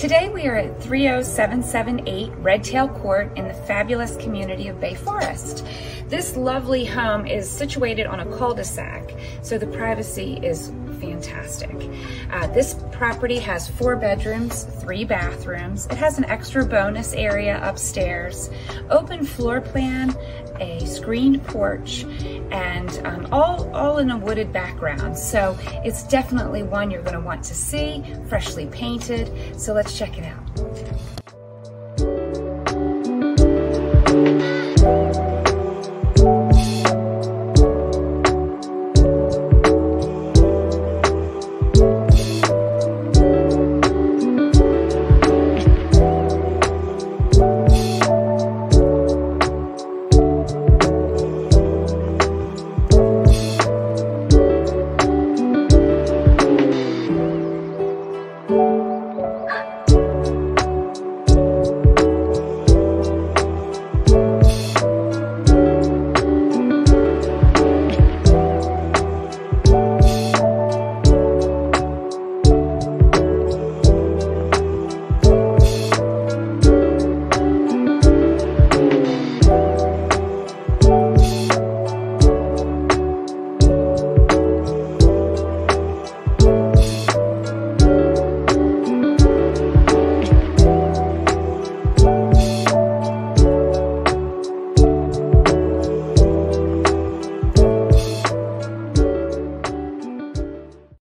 Today we are at 30778 Redtail Court in the fabulous community of Bay Forest. This lovely home is situated on a cul-de-sac, so the privacy is fantastic. Uh, this property has four bedrooms, three bathrooms. It has an extra bonus area upstairs, open floor plan, a screened porch, and um, all, all in a wooded background. So it's definitely one you're gonna want to see, freshly painted. So let's check it out.